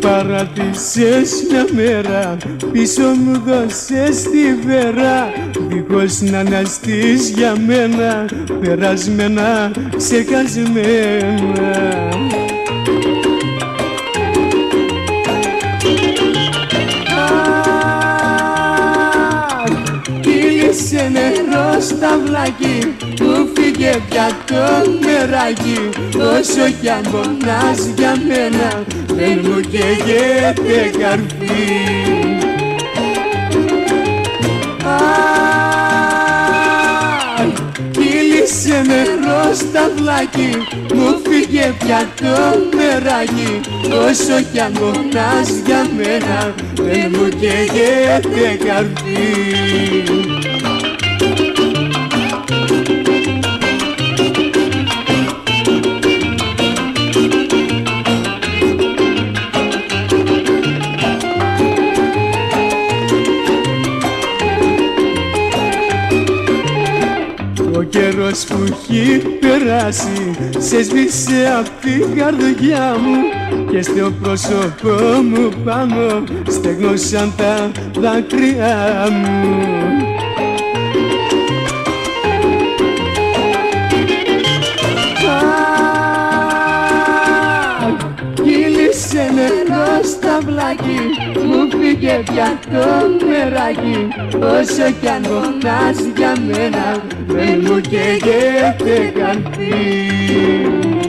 Παράτησες μια μέρα Πίσω μου δώσες τη βέρα. Δίχως να αναστείς για μένα Περασμένα, ξεχασμένα. Κύλησε νερό στα βλάκι Μου φύγε πια το μεράκι Όσο κι αν πονάς για μένα δεν μου καίγεται καρφί Κύλησε νερό στα βλάκι Μου φύγε πια το μεράκι Όσο κι αν μονάς για μένα Δεν μου καίγεται καρφί καιρός που έχει περάσει. Σε σβήσε απ' την καρδιά μου Και στο πρόσωπό μου πάνω Στεγνώσαν τα δάκρυά μου. Κύλησε νερό στα βλάκι Μου φύγε πια το μεράκι. Όσο κι αν πονάς για μένα δεν μου καίγεται καρφί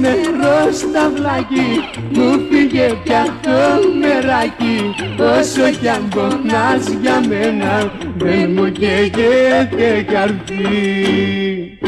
νερό στα βλάκι Μου φύγε πια το μεράκι. Όσο κι αν πονάς για μένα Δεν μου καίγεται καρφί